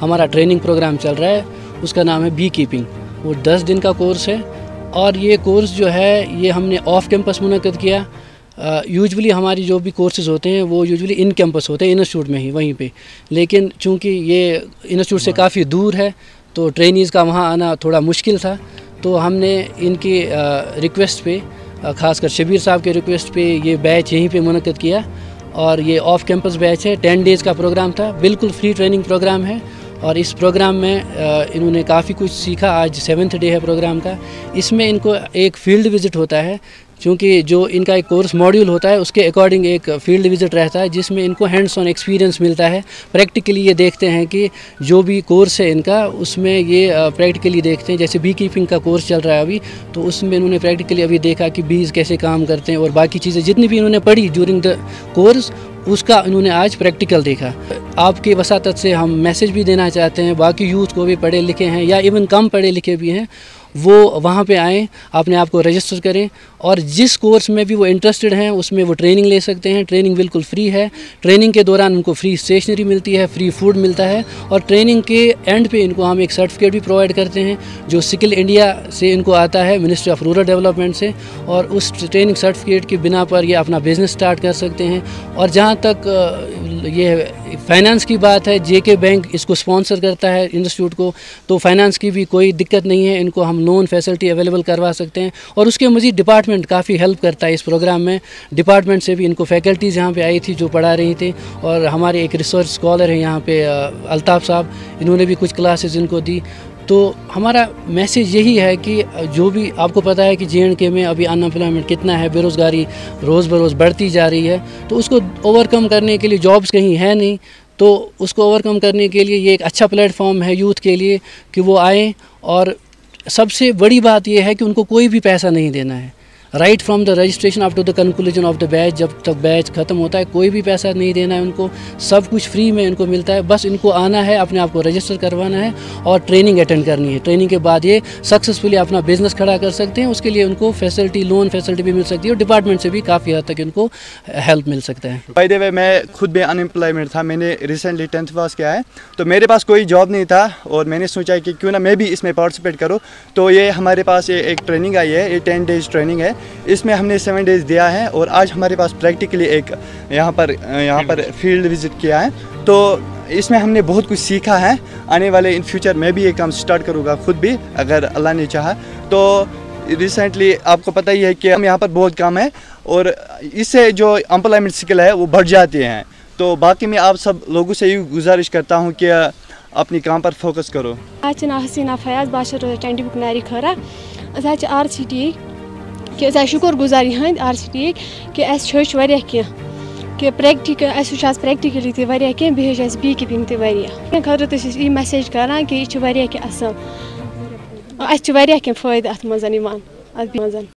हमारा training programme चल रहा है, उसका नाम है बी कीपिंग वो दस दिन का कोर्स है और ये कोर्स जो है, ये हमने ऑफ़ कैंपस मुनद किया। यूजुअली हमारी जो भी कोर्सेज होते हैं, वो यूजुअली इन कैंपस होते हैं इंस्टीट्यूट में ही, वहीं पे। लेकिन चूँकि ये इंस्टीट्यूट से काफ़ी दूर है तो ट्रेनिज़ का वहाँ आना थोड़ा मुश्किल था तो हमने इनकी रिक्वेस्ट पे ख़ासकर शबीर साहब के रिक्वेस्ट पे ये बैच यहीं पे मुनद किया। और ये ऑफ़ कैंपस बैच है टेन डेज़ का प्रोग्राम था, बिल्कुल फ्री ट्रेनिंग प्रोग्राम है। और इस प्रोग्राम में इन्होंने काफ़ी कुछ सीखा। आज सेवन्थ डे है प्रोग्राम का। इसमें इनको एक फ़ील्ड विज़िट होता है, क्योंकि जो इनका एक कोर्स मॉड्यूल होता है, उसके अकॉर्डिंग एक फ़ील्ड विज़िट रहता है, जिसमें इनको हैंड्स ऑन एक्सपीरियंस मिलता है। प्रैक्टिकली ये देखते हैं कि जो भी कोर्स है इनका, उसमें ये प्रैक्टिकली देखते हैं। जैसे बी कीपिंग का कोर्स चल रहा है अभी तो उसमें इन्होंने प्रैक्टिकली अभी देखा कि बीज कैसे काम करते हैं और बाकी चीज़ें जितनी भी इन्होंने पढ़ी ड्यूरिंग द कोर्स उसका इन्होंने आज प्रैक्टिकल देखा। आपके वसात से हम मैसेज भी देना चाहते हैं, बाकी यूथ को भी पढ़े लिखे हैं या इवन कम पढ़े लिखे भी हैं। वो वहाँ पे आएँ, अपने आप को रजिस्टर करें और जिस कोर्स में भी वो इंटरेस्टेड हैं, उसमें वो ट्रेनिंग ले सकते हैं। ट्रेनिंग बिल्कुल फ्री है। ट्रेनिंग के दौरान उनको फ्री स्टेशनरी मिलती है फ्री फ़ूड मिलता है और ट्रेनिंग के एंड पे इनको हम एक सर्टिफिकेट भी प्रोवाइड करते हैं, जो स्किल इंडिया से इनको आता है मिनिस्ट्री ऑफ़ रूरल डेवलपमेंट से और उस ट्रेनिंग सर्टिफिकेट के बिना पर ये अपना बिज़नेस स्टार्ट कर सकते हैं। और जहाँ तक ये फाइनेंस की बात है जे बैंक इसको स्पॉन्सर करता है इंस्टीट्यूट को तो फाइनेंस की भी कोई दिक्कत नहीं है। इनको हम लोन फैसिलिटी अवेलेबल करवा सकते हैं। और उसके मज़ीद डिपार्टमेंट काफ़ी हेल्प करता है इस प्रोग्राम में। डिपार्टमेंट से भी इनको फैकल्टीज़ यहाँ पे आई थी जो पढ़ा रही थी। और हमारे एक रिसर्च स्कॉलर हैं यहाँ पे अल्ताफ़ साहब। इन्होंने भी कुछ क्लासेस इनको दी। तो हमारा मैसेज यही है कि जो भी आपको पता है कि जे के में अभी अनएम्प्लॉयमेंट कितना है, बेरोज़गारी रोज़ बरोज़ बढ़ती जा रही है तो उसको ओवरकम करने के लिए जॉब्स कहीं है नहीं। तो उसको ओवरकम करने के लिए ये एक अच्छा प्लेटफॉर्म है यूथ के लिए कि वो आएँ और सबसे बड़ी बात यह है कि उनको कोई भी पैसा नहीं देना है। Right from the registration up to the conclusion of the batch जब तक बैच ख़त्म होता है, कोई भी पैसा नहीं देना है उनको। सब कुछ फ्री में इनको मिलता है। बस इनको आना है, अपने आप को रजिस्टर करवाना है और ट्रेनिंग अटेंड करनी है। ट्रेनिंग के बाद ये सक्सेसफुली अपना बिज़नेस खड़ा कर सकते हैं। उसके लिए उनको फैसिलिटी लोन फैसिलिटी भी मिल सकती है और डिपार्टमेंट से भी काफ़ी हद तक इनको हेल्प मिल सकता है। भाई देवे मैं खुद भी अनएम्प्लॉयमेंट था। मैंने रिसेंटली टेंथ पास किया है। तो मेरे पास कोई जॉब नहीं था और मैंने सोचा कि क्यों ना मैं भी इसमें पार्टिसिपेट करूँ। तो ये हमारे पास ये एक ट्रेनिंग आई है। ये टेन डेज़ ट्रेनिंग है। इसमें हमने सेवन डेज़ दिया है और आज हमारे पास प्रैक्टिकली एक यहाँ पर यहाँ पर फ़ील्ड विज़िट किया है। तो इसमें हमने बहुत कुछ सीखा है। आने वाले इन फ्यूचर मैं भी ये काम स्टार्ट करूँगा खुद भी अगर अल्लाह ने चाहा। तो रिसेंटली आपको पता ही है कि हम यहाँ पर बहुत काम है और इससे जो एम्प्लॉयमेंट स्किल है वो बढ़ जाती हैं। तो बाकी मैं आप सब लोगों से यही गुजारिश करता हूँ कि अपनी काम पर फोकस करो। आज हसीना फयाज बादशाह टेंटी बुक नारी खरा। आर सी टी कि शुक्र गुजार हंद आर सी टी कि अच कह कि प्रैक्टिक अस प्रैक्टिकली तह कह बे बी कीपिंग तह खतर यह मैसेज करान कि यह असल अस कह फ़ायद अत मज